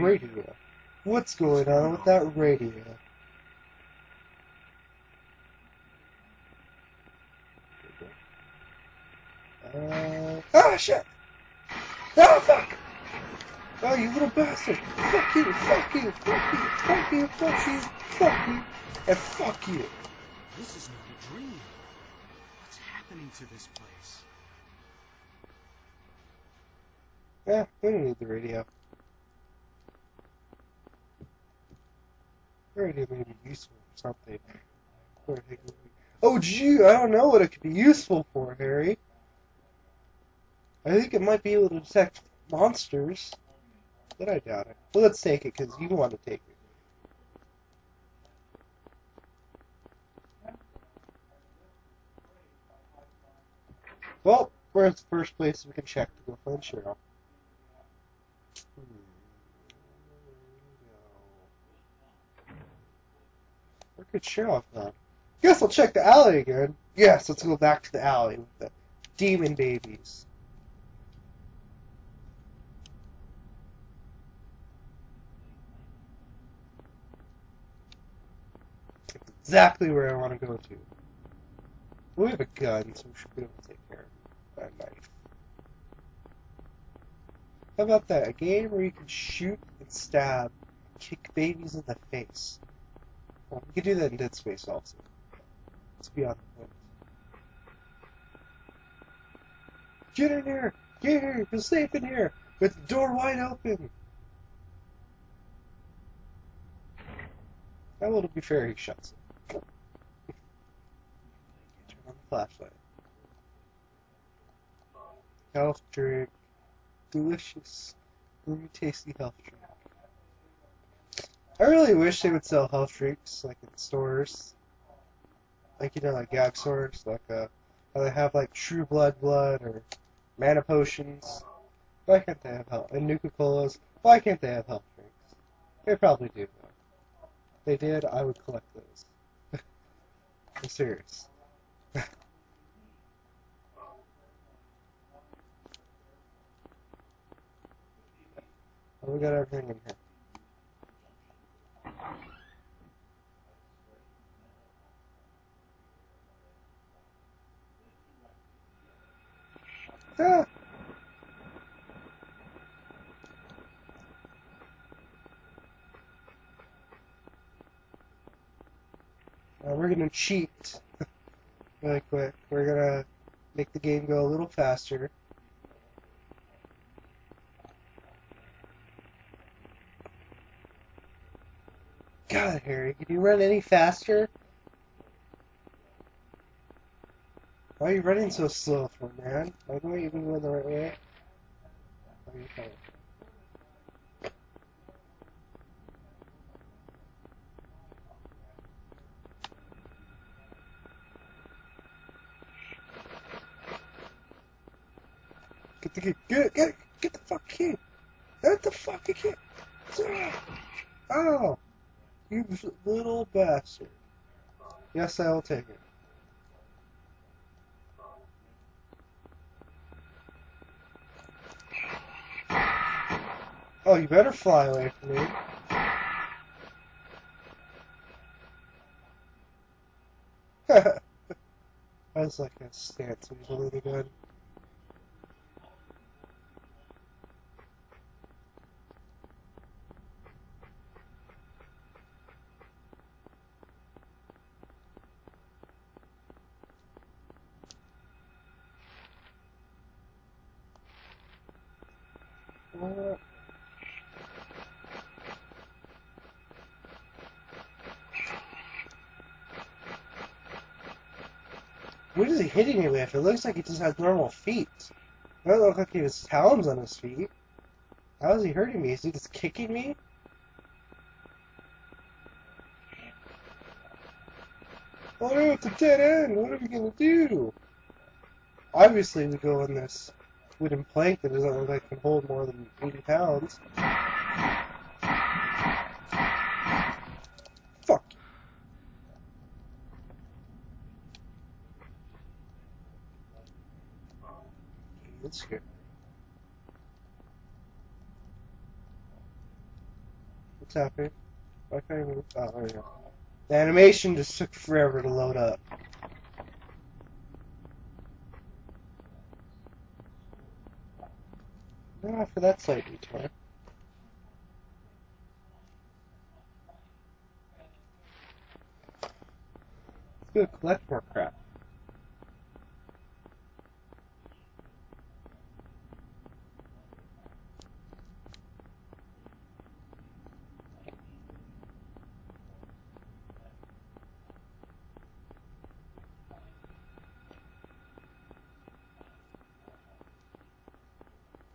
Huh? Radio. What's going on with that radio? Uh, ah, shit! Oh, fuck! Oh, you little bastard! Fuck you, fuck you, fuck you, fuck you, fuck you, fuck you, and fuck you! This is not a dream. What's happening to this place? Yeah, we don't need the radio. The radio may be useful for something. It Oh, gee, I don't know what it could be useful for, Harry. I think it might be able to detect monsters, but I doubt it. Well, let's take it because you want to take it. Well, where's the first place we can check to go find Cheryl? Cheryl have gone? Guess I'll check the alley again. Yes, let's go back to the alley with the demon babies. Exactly where I want to go to. We have a gun, so we should be able to take care of. A knife. How about that? A game where you can shoot and stab, kick babies in the face. Well, we could do that in Dead Space also. Let's be on the point. Get in here! Get in here! You're safe in here! With the door wide open! Well, to be fair, he shuts it. Turn on the flashlight. Health drink. Delicious, gooey, tasty health drink. I really wish they would sell health drinks like in stores, like you know, like gag stores, like uh, how they have like True Blood Blood or Mana Potions. Why can't they have health? And Nuka Colas. Why can't they have health drinks? They probably do though. If they did, I would collect those. I'm serious. We got everything in here. Uh, we're gonna cheat really quick. We're gonna make the game go a little faster. God, Harry, can you run any faster? Why are you running so slow for, man? Why don't you even go the right way? Are you fine? Get the key. Get. Get. Get the fuck key. Get the fucking key. Ah. Oh. You little bastard. Yes, I will take it. Oh, you better fly away from me. That's like a stance when believe gun. What? What is he hitting me with? It looks like he just has normal feet. It doesn't look like he has talons on his feet. How is he hurting me? Is he just kicking me? Oh no, it's a dead end! What are we gonna do? Obviously, we go in this wooden plank that doesn't look like it can hold more than 80 pounds. Fuck. That's good. tapping. Why can't I move? Oh, there we go. The animation just took forever to load up. Ah, for that slight detour. Let's go collect more crap.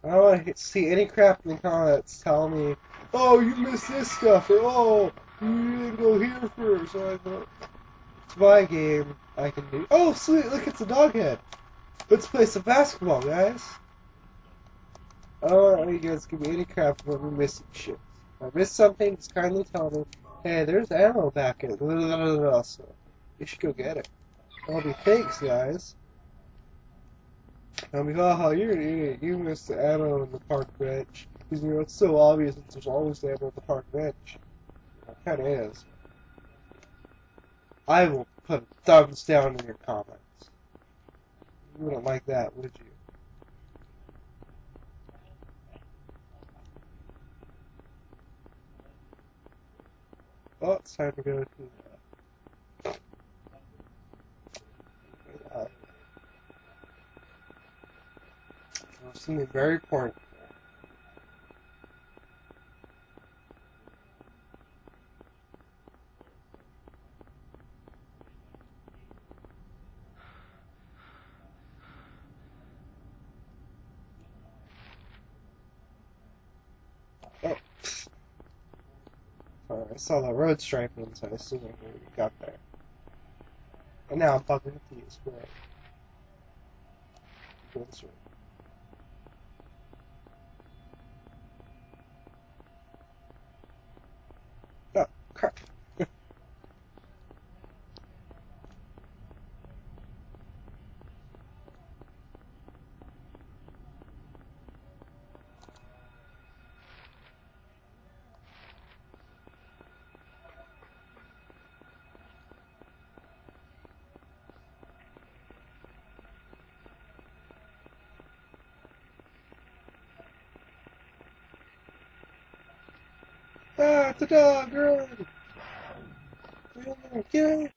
I don't want to see any crap in the comments telling me, oh, you missed this stuff, or oh, you didn't go here first. So I thought, it's my game. I can do. Oh, sweet! Look, it's a dog head. Let's play some basketball, guys. I don't want you guys give me any crap about me missing shit. If I missed something, just kindly tell me, hey, there's ammo back blah. So you should go get it. I'll be thanks, guys. I'll be, oh, you're an idiot. You missed the ammo on the park bench. Because, you know, it's so obvious that there's always ammo on the park bench. It kind of is. I will put thumbs down in your comments. You wouldn't like that, would you? Oh, it's time to go to uh, uh, something very important. Oh. Sorry, I saw the road striping, so I assumed I already got there. And now I'm bugging with these, great. Go this way. Oh, crap. Ah, a dog, run! Run, Get it!